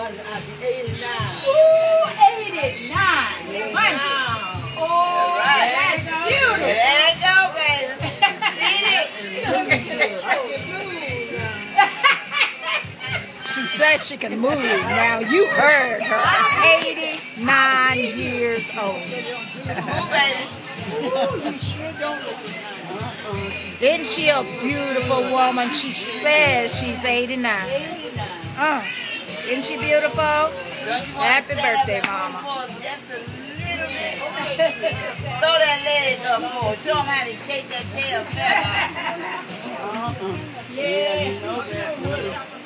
Ooh, 89. Money. Oh, that's beautiful. There you go, baby. Eat it. She said she can move. Now you heard her. 89 years old. Move, baby. Isn't she a beautiful woman? She says she's 89. Uh, isn't she beautiful? Don't you wanna Happy birthday, and Mama. Just a little bit. Throw that leg up more. Show them how to shake that tail feather. Yeah.